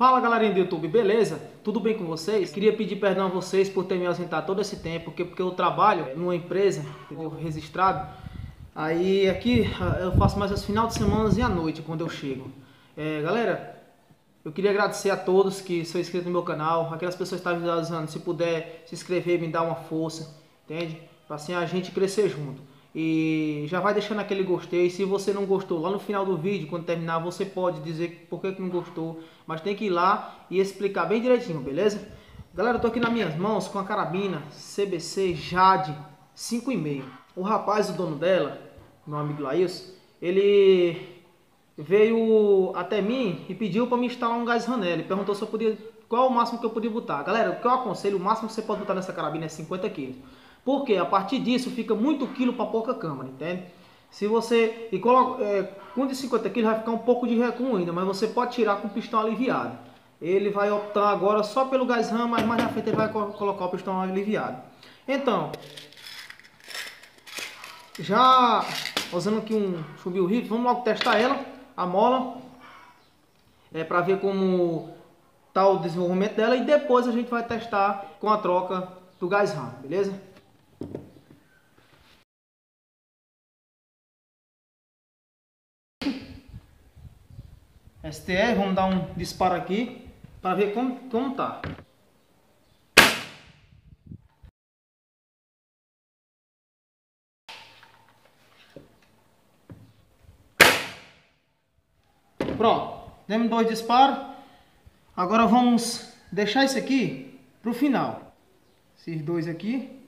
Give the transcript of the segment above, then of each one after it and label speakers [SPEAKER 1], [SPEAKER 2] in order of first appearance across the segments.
[SPEAKER 1] Fala galerinha do YouTube, beleza? Tudo bem com vocês? Queria pedir perdão a vocês por ter me ausentado todo esse tempo, porque, porque eu trabalho numa empresa, registrado. Aí aqui eu faço mais os final de semana e à noite quando eu chego. É, galera, eu queria agradecer a todos que são inscritos no meu canal, aquelas pessoas que estão visualizando, se puder se inscrever, me dar uma força, entende? Para assim a gente crescer junto. E já vai deixando aquele gostei. Se você não gostou, lá no final do vídeo, quando terminar, você pode dizer por que, não gostou. Mas tem que ir lá e explicar bem direitinho, beleza? Galera, eu tô aqui nas minhas mãos com a carabina CBC Jade 5,5. O rapaz, o dono dela, meu amigo Laís, ele veio até mim e pediu para me instalar um gás Ranelli. Perguntou se eu podia, qual o máximo que eu podia botar. Galera, o que eu aconselho, o máximo que você pode botar nessa carabina é 50 quilos. Porque a partir disso fica muito quilo para pouca câmara, entende? Se você e coloca, é, com de 50 kg vai ficar um pouco de recuo ainda, mas você pode tirar com o pistão aliviado. Ele vai optar agora só pelo gás ram, mas mais na frente ele vai colocar o pistão aliviado. Então, já usando aqui um subir o rifle, vamos logo testar ela, a mola, é para ver como tá o desenvolvimento dela e depois a gente vai testar com a troca do gás ram, beleza? STR, vamos dar um disparo aqui para ver como, como tá. Pronto, demos dois disparos. Agora vamos deixar isso aqui para o final. Esses dois aqui.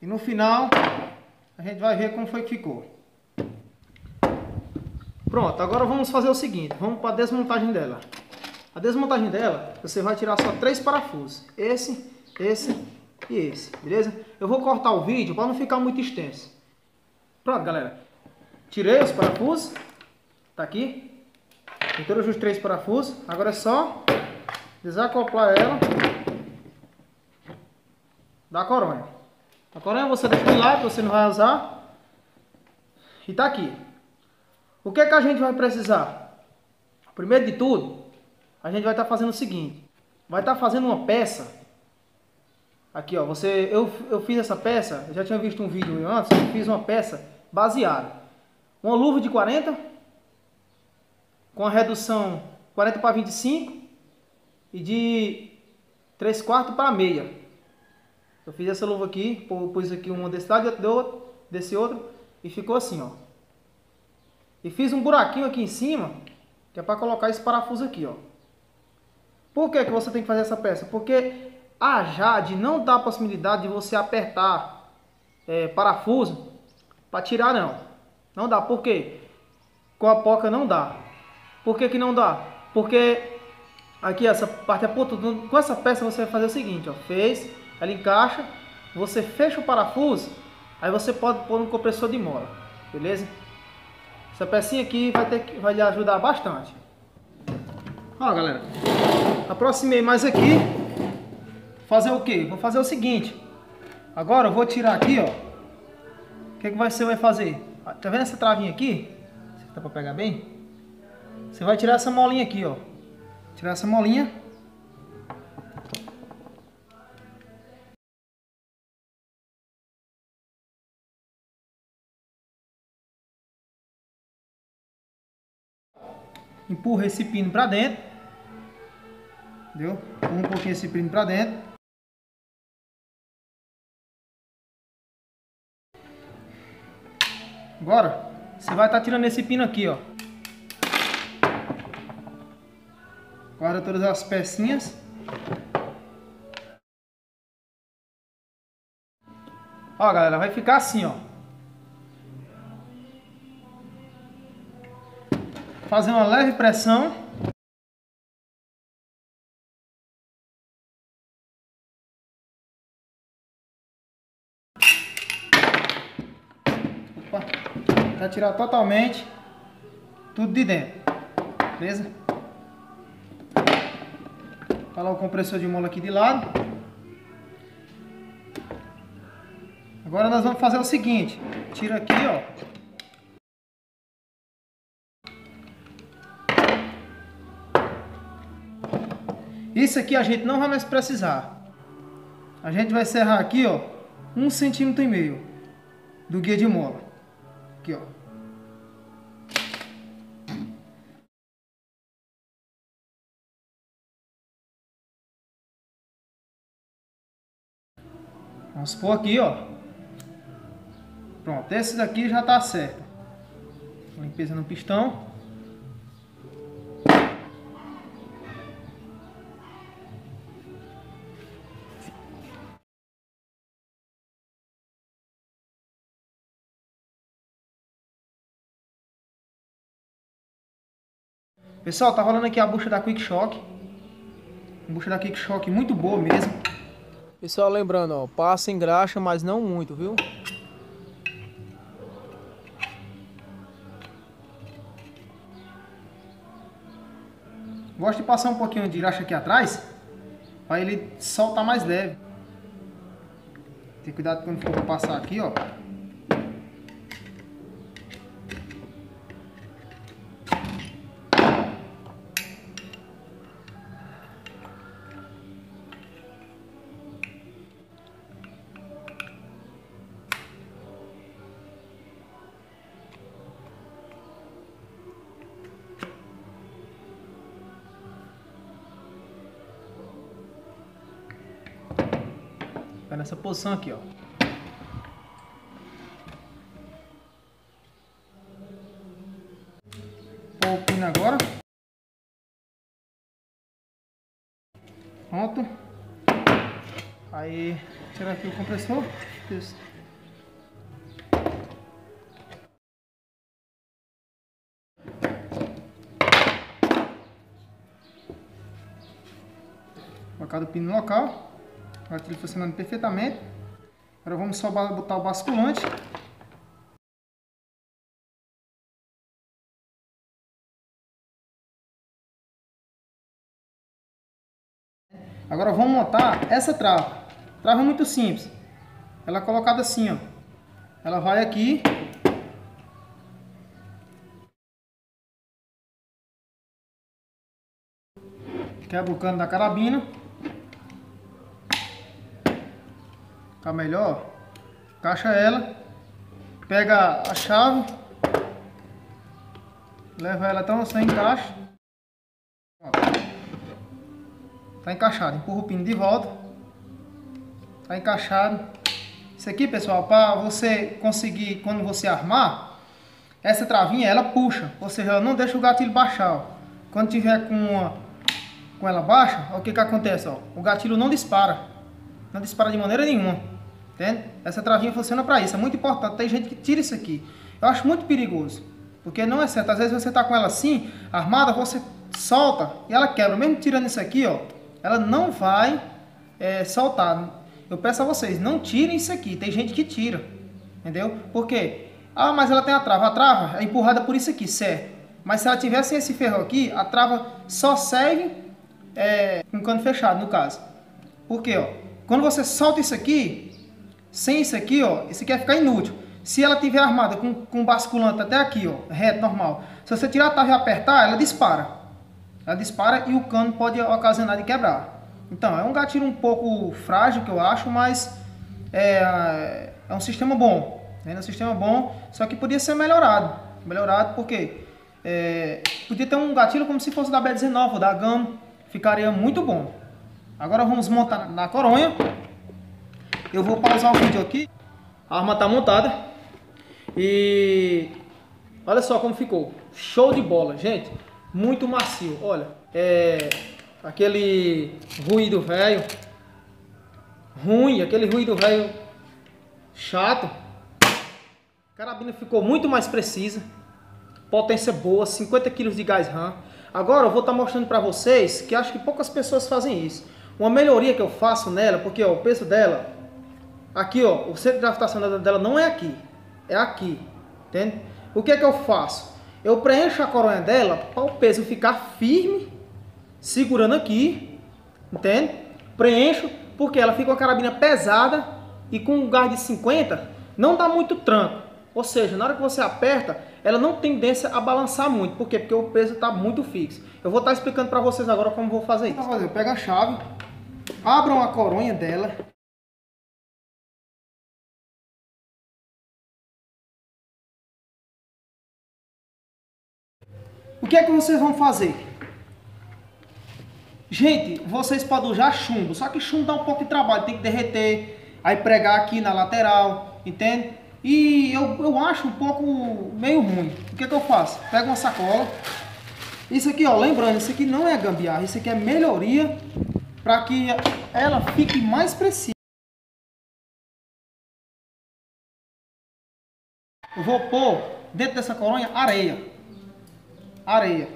[SPEAKER 1] E no final a gente vai ver como foi que ficou. Pronto, agora vamos fazer o seguinte, vamos para a desmontagem dela. A desmontagem dela, você vai tirar só três parafusos. Esse, esse e esse, beleza? Eu vou cortar o vídeo para não ficar muito extenso. Pronto, galera. Tirei os parafusos. Tá aqui. Tirei os três parafusos. Agora é só desacoplar ela da coronha. A coronha você deixa de lado, você não vai usar. E tá aqui. O que é que a gente vai precisar? Primeiro de tudo, a gente vai estar tá fazendo o seguinte. Vai estar tá fazendo uma peça. Aqui, ó. Você, eu, eu fiz essa peça. Eu já tinha visto um vídeo antes. Eu fiz uma peça baseada. Uma luva de 40. Com a redução 40 para 25. E de 3 quartos para meia. Eu fiz essa luva aqui. Pus aqui uma desse lado e desse outro. E ficou assim, ó. E fiz um buraquinho aqui em cima, que é para colocar esse parafuso aqui, ó. Por que, que você tem que fazer essa peça? Porque a Jade não dá a possibilidade de você apertar é, parafuso para tirar não. Não dá. Por quê? Com a poca não dá. Por que, que não dá? Porque aqui essa parte é ponta, com essa peça você vai fazer o seguinte, ó. Fez, ela encaixa, você fecha o parafuso, aí você pode pôr no compressor de mola, beleza? Essa pecinha aqui vai, ter, vai lhe ajudar bastante. Ó, galera. Aproximei mais aqui. Fazer o que? Vou fazer o seguinte. Agora eu vou tirar aqui, ó. O que, que você vai fazer? Tá vendo essa travinha aqui? Dá pra pegar bem? Você vai tirar essa molinha aqui, ó. Tirar essa molinha. Empurra esse pino para dentro. Entendeu? Empurra um pouquinho esse pino para dentro. Agora, você vai estar tá tirando esse pino aqui, ó. Guarda todas as pecinhas. Ó, galera, vai ficar assim, ó. Fazer uma leve pressão. para tirar totalmente tudo de dentro, beleza? Lá o compressor de mola aqui de lado. Agora nós vamos fazer o seguinte, tira aqui, ó, Isso aqui a gente não vai mais precisar. A gente vai serrar aqui, ó, um centímetro e meio do guia de mola. Aqui, ó. Vamos pôr aqui, ó. Pronto, esse daqui já tá certo. Limpeza no pistão. Pessoal, tá rolando aqui a bucha da Quick Shock. Bucha da Quick Shock muito boa mesmo. Pessoal, lembrando, ó, passa em graxa, mas não muito, viu? Gosto de passar um pouquinho de graxa aqui atrás, para ele soltar mais leve. Tem cuidado quando for passar aqui, ó. Fica nessa posição aqui, ó. Pino agora. Pronto. Aí, tirar aqui o compressor. Isso. Colocar o pino no local. Ele funcionando perfeitamente. Agora vamos só botar o basculante. Agora vamos montar essa trava. Trava muito simples. Ela é colocada assim, ó. Ela vai aqui. Quebra o cano da carabina. Ficar melhor. Encaixa ela. Pega a chave. Leva ela até onde você encaixa. Tá encaixado. Empurra o pino de volta. Tá encaixado. Isso aqui, pessoal, para você conseguir, quando você armar, essa travinha, ela puxa. Ou seja, ela não deixa o gatilho baixar, ó. Quando tiver com, uma, com ela baixa, o que que acontece, ó. O gatilho não dispara. Não dispara de maneira nenhuma. Entende? Essa travinha funciona para isso. É muito importante. Tem gente que tira isso aqui. Eu acho muito perigoso. Porque não é certo. Às vezes você tá com ela assim, armada, você solta e ela quebra. Mesmo tirando isso aqui, ó, ela não vai é, soltar. Eu peço a vocês, não tirem isso aqui. Tem gente que tira. Entendeu? Por quê? Ah, mas ela tem a trava. A trava é empurrada por isso aqui, certo? Mas se ela tivesse esse ferro aqui, a trava só serve é, com cano fechado, no caso. Por quê? Ó? Quando você solta isso aqui, sem isso aqui, ó, isso aqui vai ficar inútil. Se ela tiver armada com, com basculante até aqui, ó, reto, normal. Se você tirar a trava e apertar, ela dispara. Ela dispara e o cano pode ocasionar de quebrar. Então, é um gatilho um pouco frágil, que eu acho, mas é, é um sistema bom. É um sistema bom, só que podia ser melhorado. Melhorado porque é, podia ter um gatilho como se fosse da B19 ou da Gama. Ficaria muito bom. Agora vamos montar na coronha. Eu vou pausar o vídeo aqui. A arma está montada. E olha só como ficou. Show de bola, gente. Muito macio. Olha, é aquele ruído velho. Ruim, aquele ruído velho chato. A carabina ficou muito mais precisa. Potência boa, 50 kg de gás RAM. Agora eu vou estar tá mostrando para vocês que acho que poucas pessoas fazem isso. Uma melhoria que eu faço nela, porque ó, o peso dela Aqui, ó, o centro de gravitação dela não é aqui, é aqui, entende? O que é que eu faço? Eu preencho a coronha dela para o peso ficar firme, segurando aqui, entende? Preencho, porque ela fica com a carabina pesada e com um gás de 50 não dá muito tranco. Ou seja, na hora que você aperta, ela não tem tendência a balançar muito. Por quê? Porque o peso está muito fixo. Eu vou estar tá explicando para vocês agora como vou fazer isso. Fazer? Pega a chave, abram a coronha dela. O que é que vocês vão fazer? Gente, vocês podem usar chumbo, só que chumbo dá um pouco de trabalho, tem que derreter, aí pregar aqui na lateral, entende? E eu, eu acho um pouco meio ruim. O que, é que eu faço? Pego uma sacola. Isso aqui, ó, lembrando, isso aqui não é gambiarra, isso aqui é melhoria para que ela fique mais precisa. Eu vou pôr dentro dessa coronha areia. Areia.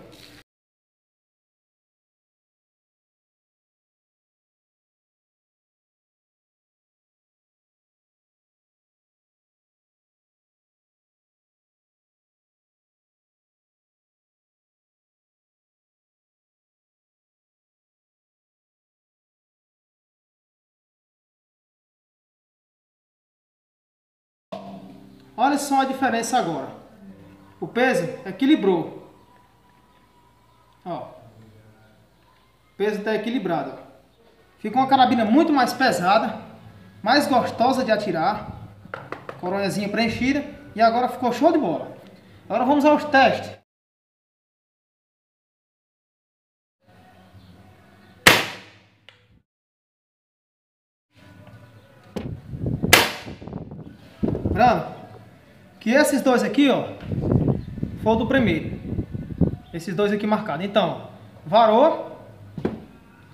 [SPEAKER 1] Olha só a diferença agora. O peso equilibrou. Ó. O peso está equilibrado. Ficou uma carabina muito mais pesada, mais gostosa de atirar. Coronhazinha preenchida. E agora ficou show de bola. Agora vamos aos testes. Brando, que esses dois aqui, ó, foi do primeiro. Esses dois aqui marcados. Então, varou,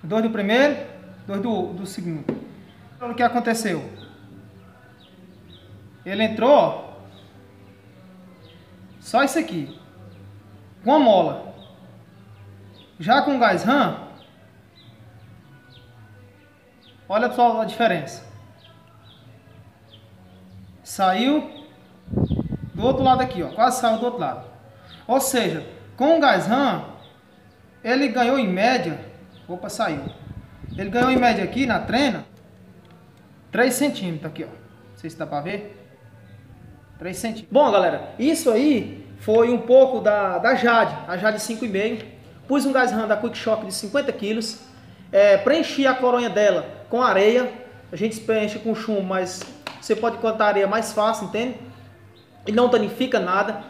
[SPEAKER 1] dois do primeiro, dois do, do segundo. Olha o que aconteceu. Ele entrou, ó, só isso aqui, com a mola. Já com gás RAM, olha só a diferença. Saiu do outro lado aqui, ó, quase saiu do outro lado. Ou seja, com o RAM, ele ganhou em média, opa, saiu. Ele ganhou em média aqui na trena, 3 centímetros aqui, ó. Não sei se dá para ver. 3 centímetros. Bom, galera, isso aí foi um pouco da, da Jade, a Jade 5,5. Pus um gás RAM da Quick Shock de 50 quilos. É, preenchi a coronha dela com areia. A gente preenche com chumbo, mas você pode contar areia mais fácil, entende? e não danifica nada.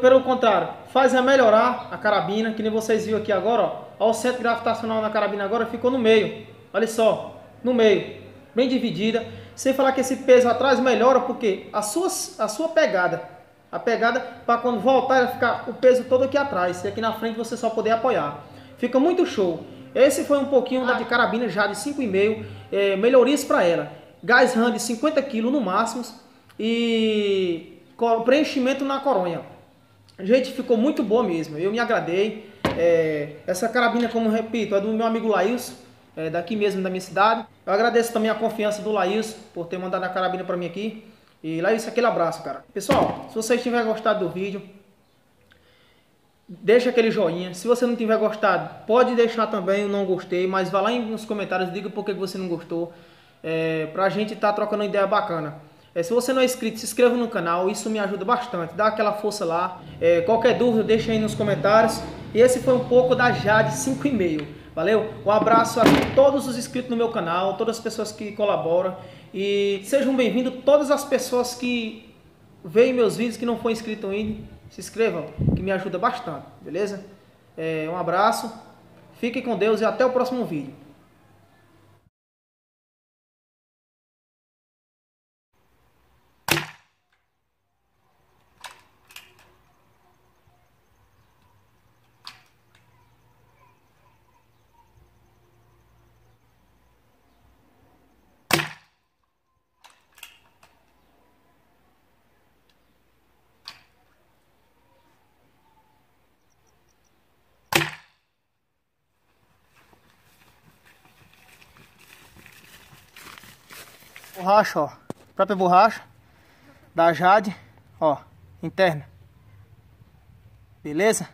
[SPEAKER 1] Pelo contrário, faz a melhorar a carabina, que nem vocês viram aqui agora, ó. ó o centro gravitacional na carabina agora ficou no meio. Olha só, no meio, bem dividida. Sem falar que esse peso atrás melhora porque a sua, a sua pegada, a pegada para quando voltar ela ficar o peso todo aqui atrás e aqui na frente você só poder apoiar. Fica muito show. Esse foi um pouquinho da de carabina já de 5,5, é, melhorias para ela. Gás RAM de 50 kg no máximo e preenchimento na coronha. Gente, ficou muito boa mesmo. Eu me agradei. É, essa carabina, como repito, é do meu amigo Laís, é, daqui mesmo da minha cidade. Eu agradeço também a confiança do Laís por ter mandado a carabina para mim aqui. E Laís, aquele abraço, cara. Pessoal, se vocês tiverem gostado do vídeo, deixa aquele joinha. Se você não tiver gostado, pode deixar também o não gostei, mas vá lá nos comentários, diga por que você não gostou. É, pra gente estar tá trocando ideia bacana. É, se você não é inscrito, se inscreva no canal, isso me ajuda bastante. Dá aquela força lá. É, qualquer dúvida, deixa aí nos comentários. E esse foi um pouco da Jade 5,5. Valeu? Um abraço a todos os inscritos no meu canal, todas as pessoas que colaboram. E sejam bem-vindos todas as pessoas que veem meus vídeos que não foram inscritos ainda. Se inscrevam, que me ajuda bastante, beleza? É, um abraço, fiquem com Deus e até o próximo vídeo. Borracha, ó. Própria borracha da Jade, ó, interna. Beleza?